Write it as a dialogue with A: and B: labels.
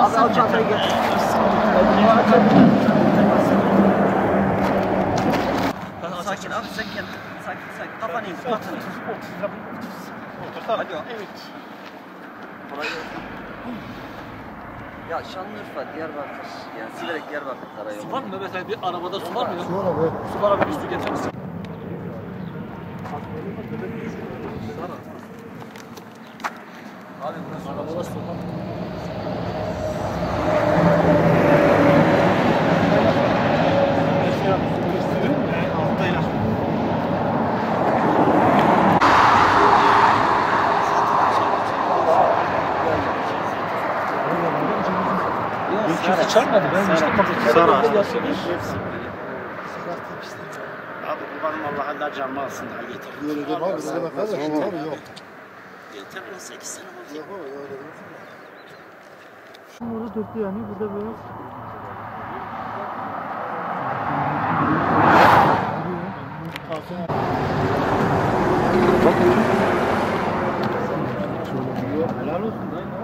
A: o çantayı getir. Sakin abi sakin. Sakin sakin. Kafanı in. Kafanı in. Hadi o. Evet. Burayı. Ya Şanlıurfa, Diyarbakır. Yani Siverek Diyarbakır karayolu.
B: Su var mı mesela bir arabada su var mı ya?
C: Su var abi.
B: Su var abi bir su getirir misin? Abi burası arabada su var. Kimse çarpmadı. Ben işte kapatı
D: Sara.
E: Abi kurbanım Allah Allah canımı alsın daha yeter.
C: Öyle deme abi. Öyle deme kardeş. Tabii yok.
E: Yeter lan 8 sene oldu.
C: Yok abi öyle deme.
F: Orada dörtlü yani burada böyle
C: Bak. Helal olsun lan.